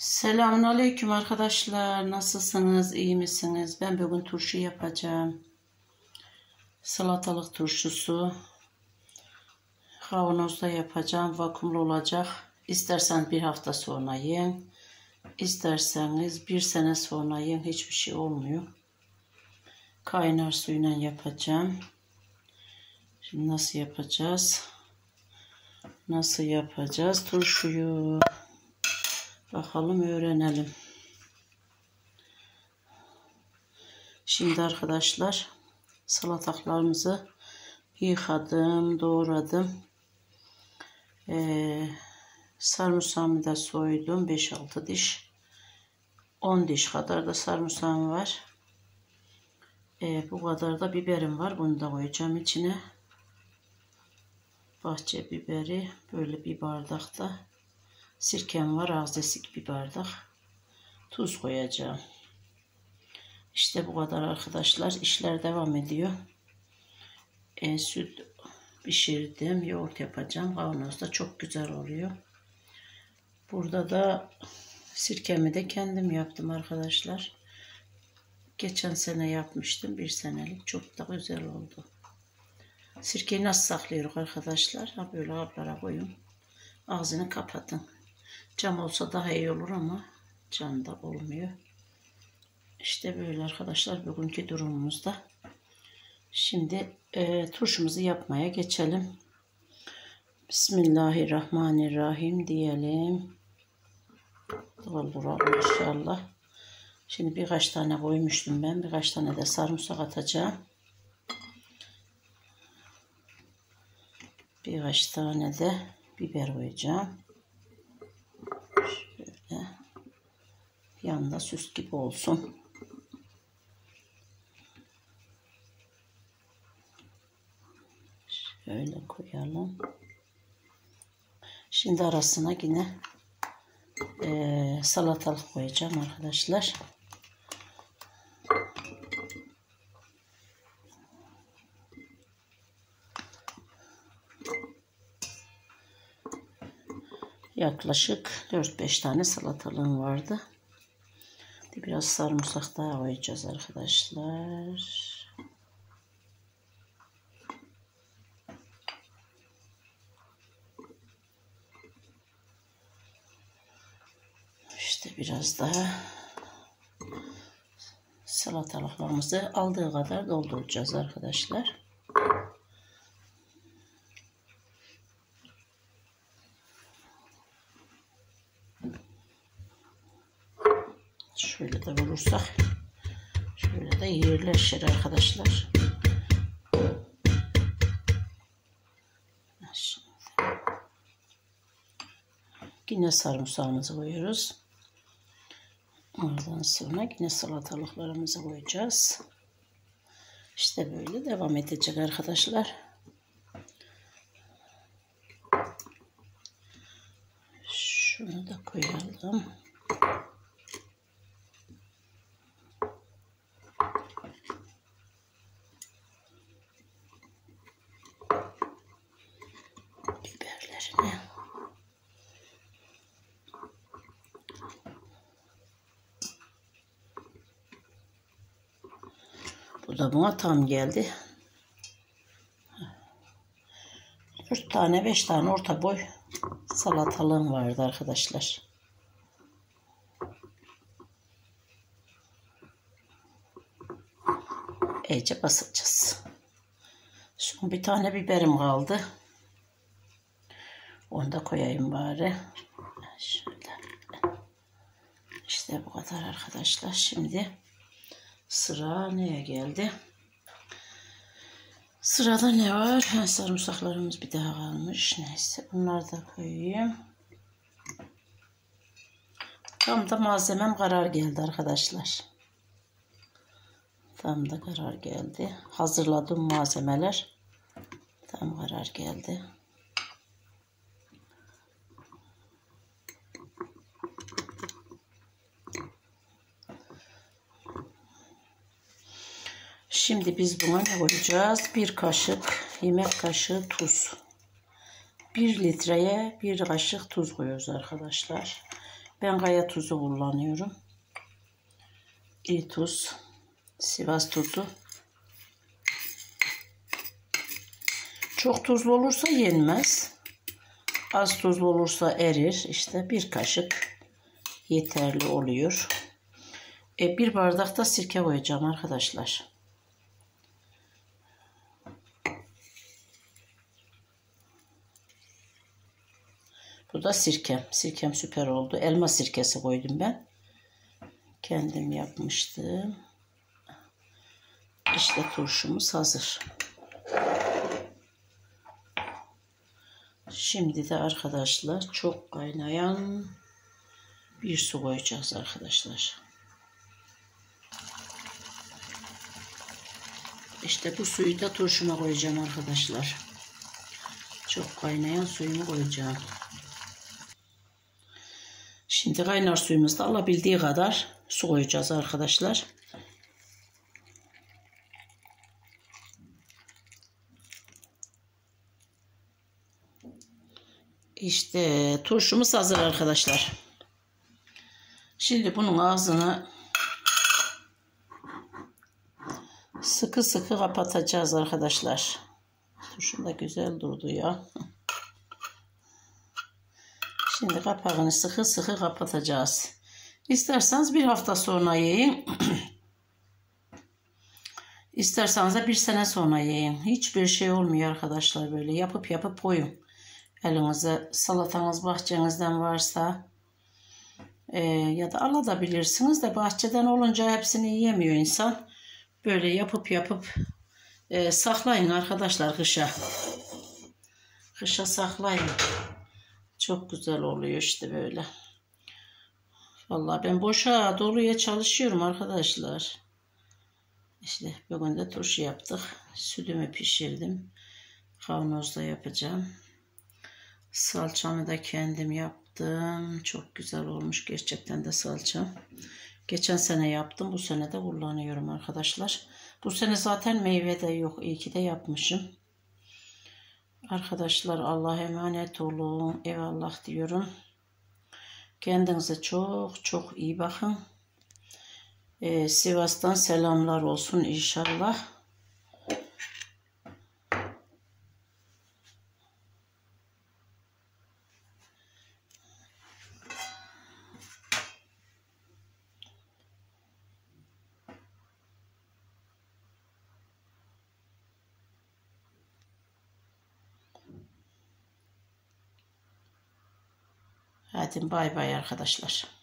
Selamun Aleyküm arkadaşlar. Nasılsınız? İyi misiniz? Ben bugün turşu yapacağım. Salatalık turşusu. Kavanozda yapacağım. Vakumlu olacak. İstersen bir hafta sonra yiyin. İsterseniz bir sene sonra yiyin. Hiçbir şey olmuyor. Kaynar suyla yapacağım. Şimdi nasıl yapacağız? Nasıl yapacağız turşuyu? Bakalım öğrenelim. Şimdi arkadaşlar salataklarımızı yıkadım, doğradım. Ee, sarımsağımı da soydum. 5-6 diş. 10 diş kadar da sarımsağım var. Ee, bu kadar da biberim var. Bunu da koyacağım içine. Bahçe biberi böyle bir bardakta Sirkem var azesik bir bardak. Tuz koyacağım. İşte bu kadar arkadaşlar. İşler devam ediyor. E, süt pişirdim. Yoğurt yapacağım. Kavanozda çok güzel oluyor. Burada da sirkemi de kendim yaptım arkadaşlar. Geçen sene yapmıştım. Bir senelik. Çok da güzel oldu. Sirkeyi nasıl saklıyoruz arkadaşlar? Ha böyle ablara koyun. Ağzını kapatın. Cam olsa daha iyi olur ama cam da olmuyor. İşte böyle arkadaşlar bugünkü durumumuzda. Şimdi e, turşumuzu yapmaya geçelim. Bismillahirrahmanirrahim diyelim. Dolduralım inşallah. Şimdi birkaç tane koymuştum ben. Birkaç tane de sarımsak atacağım. Birkaç tane de biber koyacağım. Yanında süs gibi olsun. Şöyle koyalım. Şimdi arasına yine e, salatalık koyacağım arkadaşlar. Yaklaşık 4-5 tane salatalığım vardı. Biraz sarımsak daha koyacağız arkadaşlar. İşte biraz daha salatalıklarımızı aldığı kadar dolduracağız arkadaşlar. Şöyle de vurursak şöyle de yerleşir arkadaşlar. Şimdi yine sarımsağımızı koyuyoruz. Ondan sonra yine salatalıklarımızı koyacağız. İşte böyle devam edecek arkadaşlar. Şunu da koyalım. Bu da buna tam geldi. 4 tane 5 tane orta boy salatalığım vardı arkadaşlar. İyice basacağız. Son bir tane biberim kaldı. Onu da koyayım bari. Şöyle. İşte bu kadar arkadaşlar. Şimdi Sıra neye geldi? Sırada ne var? Sarımsaklarımız bir daha kalmış. Neyse bunları da koyayım. Tam da malzemem karar geldi arkadaşlar. Tam da karar geldi. Hazırladığım malzemeler tam karar geldi. Şimdi biz buna ne koyacağız? Bir kaşık yemek kaşığı tuz. Bir litreye bir kaşık tuz koyuyoruz arkadaşlar. Ben kaya tuzu kullanıyorum. İyi tuz. Sivas tuzu. Çok tuzlu olursa yenmez. Az tuzlu olursa erir. İşte bir kaşık yeterli oluyor. E, bir bardak da sirke koyacağım arkadaşlar. Bu da sirkem. Sirkem süper oldu. Elma sirkesi koydum ben. Kendim yapmıştım. İşte turşumuz hazır. Şimdi de arkadaşlar çok kaynayan bir su koyacağız arkadaşlar. İşte bu suyu da turşuma koyacağım arkadaşlar. Çok kaynayan suyumu koyacağım. Şimdi kaynar suyumuzda alabildiği kadar su koyacağız arkadaşlar. İşte turşumuz hazır arkadaşlar. Şimdi bunun ağzını sıkı sıkı kapatacağız arkadaşlar. Turşum da güzel durdu ya. Şimdi kapağını sıkı sıkı kapatacağız. İsterseniz bir hafta sonra yiyin. İsterseniz de bir sene sonra yiyin. Hiçbir şey olmuyor arkadaşlar böyle yapıp yapıp koyun. Elinize salatanız bahçenizden varsa e, ya da alabilirsiniz de bahçeden olunca hepsini yiyemiyor insan. Böyle yapıp yapıp e, saklayın arkadaşlar kışa. Kışa saklayın. Çok güzel oluyor işte böyle. Vallahi ben boşa doluya çalışıyorum arkadaşlar. İşte bugün de turşu yaptık. Sütümü pişirdim. Kavanozda yapacağım. Salçamı da kendim yaptım. Çok güzel olmuş gerçekten de salçam. Geçen sene yaptım. Bu sene de kullanıyorum arkadaşlar. Bu sene zaten meyve de yok. İyi ki de yapmışım. Arkadaşlar Allah'a emanet olun. Eyvallah diyorum. Kendinize çok çok iyi bakın. Ee, Sivas'tan selamlar olsun inşallah. Hadi bay bay arkadaşlar.